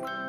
you